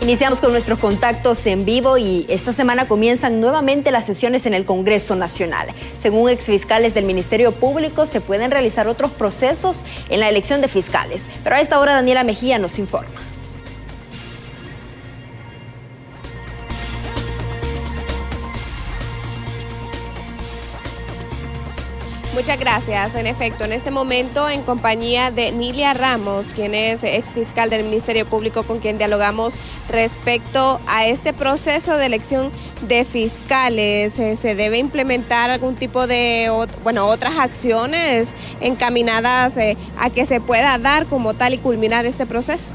Iniciamos con nuestros contactos en vivo y esta semana comienzan nuevamente las sesiones en el Congreso Nacional. Según exfiscales del Ministerio Público, se pueden realizar otros procesos en la elección de fiscales. Pero a esta hora Daniela Mejía nos informa. Muchas gracias. En efecto, en este momento en compañía de Nilia Ramos, quien es ex fiscal del Ministerio Público con quien dialogamos respecto a este proceso de elección de fiscales. Eh, ¿Se debe implementar algún tipo de, bueno, otras acciones encaminadas eh, a que se pueda dar como tal y culminar este proceso?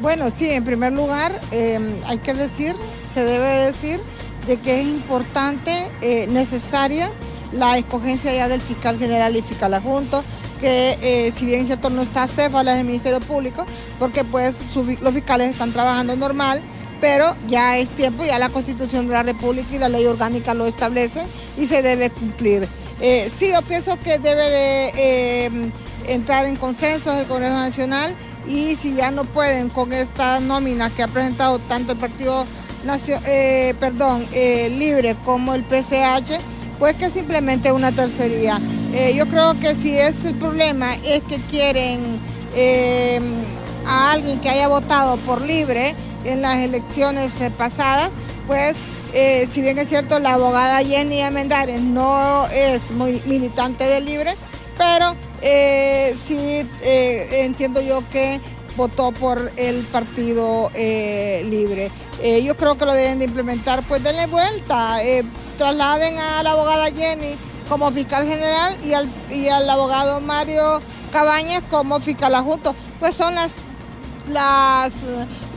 Bueno, sí, en primer lugar em, hay que decir, se debe decir de que es importante, eh, necesaria, la escogencia ya del fiscal general y fiscal adjunto, que eh, si bien es cierto no está céfala del Ministerio Público, porque pues los fiscales están trabajando normal, pero ya es tiempo, ya la Constitución de la República y la ley orgánica lo establece y se debe cumplir. Eh, sí, yo pienso que debe de eh, entrar en consenso el Congreso Nacional y si ya no pueden con esta nómina que ha presentado tanto el Partido perdón, Libre como el PCH, pues que simplemente una tercería. Eh, yo creo que si es el problema es que quieren eh, a alguien que haya votado por libre en las elecciones eh, pasadas, pues si bien es cierto la abogada Jenny Almendares no es muy militante de libre, pero sí entiendo yo que votó por el partido libre. yo creo que lo deben de implementar, pues denle vuelta trasladen a la abogada Jenny como fiscal general y al, y al abogado Mario Cabañas como fiscal adjunto. Pues son las, las,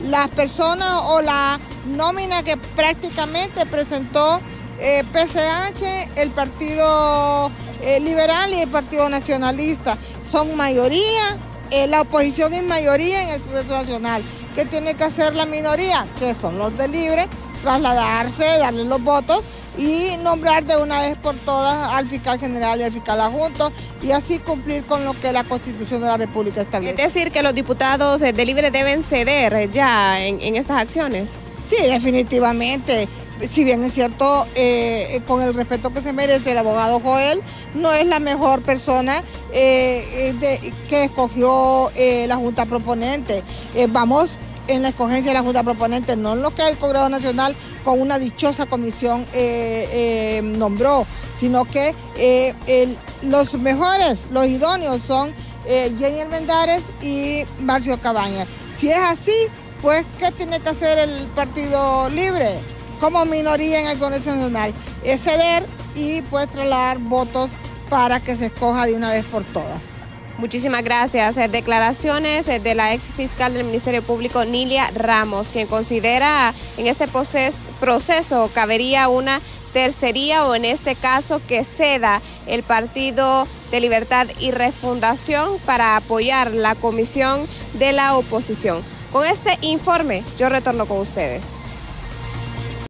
las personas o la nómina que prácticamente presentó eh, PCH, el Partido eh, Liberal y el Partido Nacionalista. Son mayoría, eh, la oposición es mayoría en el Congreso Nacional. ¿Qué tiene que hacer la minoría? Que son los de libre, trasladarse, darle los votos y nombrar de una vez por todas al fiscal general y al fiscal adjunto y así cumplir con lo que la Constitución de la República establece. Es decir, que los diputados de libre deben ceder ya en, estas acciones. Sí, definitivamente. Si bien es cierto, eh, con el respeto que se merece el abogado Joel, no es la mejor persona eh, que escogió eh, la Junta Proponente. vamos en la escogencia de la Junta Proponente, no en lo que el Congreso Nacional con una dichosa comisión eh, eh, nombró, sino que eh, los mejores, los idóneos son Jenny Almendares y Marcio Cabañas. Si es así, pues ¿qué tiene que hacer el Partido Libre como minoría en el Congreso Nacional? Es ceder y pues trasladar votos para que se escoja de una vez por todas. Muchísimas gracias. Eh, declaraciones eh, de la ex fiscal del Ministerio Público, Nilia Ramos, quien considera en este proceso cabería una tercería o en este caso que ceda el Partido de Libertad y Refundación para apoyar la comisión de la oposición. Con este informe yo retorno con ustedes.